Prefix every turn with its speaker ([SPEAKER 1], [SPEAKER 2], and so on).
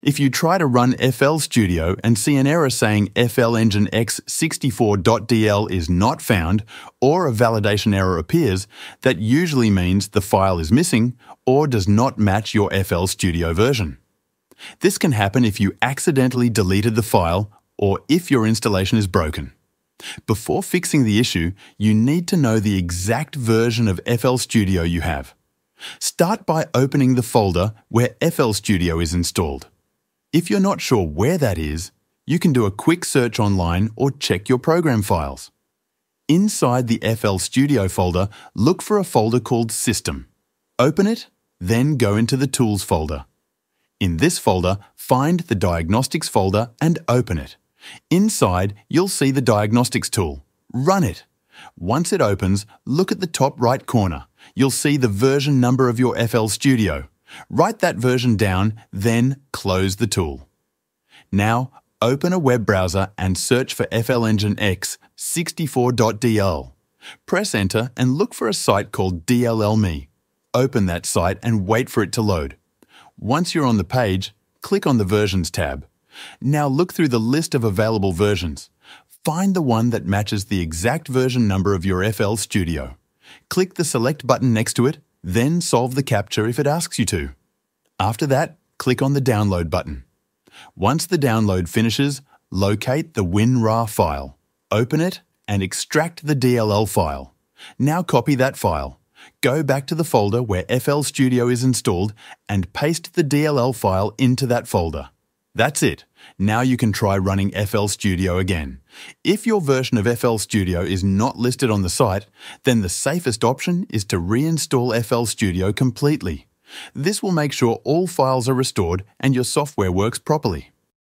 [SPEAKER 1] If you try to run FL Studio and see an error saying FL Engine X64.dll is not found or a validation error appears, that usually means the file is missing or does not match your FL Studio version. This can happen if you accidentally deleted the file or if your installation is broken. Before fixing the issue, you need to know the exact version of FL Studio you have. Start by opening the folder where FL Studio is installed. If you're not sure where that is, you can do a quick search online or check your program files. Inside the FL Studio folder, look for a folder called System. Open it, then go into the Tools folder. In this folder, find the Diagnostics folder and open it. Inside, you'll see the Diagnostics tool. Run it. Once it opens, look at the top right corner. You'll see the version number of your FL Studio. Write that version down, then close the tool. Now, open a web browser and search for FL Engine X 64.dll. Press enter and look for a site called DLL.me. Open that site and wait for it to load. Once you're on the page, click on the Versions tab. Now look through the list of available versions. Find the one that matches the exact version number of your FL Studio. Click the Select button next to it then solve the CAPTCHA if it asks you to. After that, click on the Download button. Once the download finishes, locate the WinRAR file, open it, and extract the DLL file. Now copy that file. Go back to the folder where FL Studio is installed and paste the DLL file into that folder. That's it. Now you can try running FL Studio again. If your version of FL Studio is not listed on the site, then the safest option is to reinstall FL Studio completely. This will make sure all files are restored and your software works properly.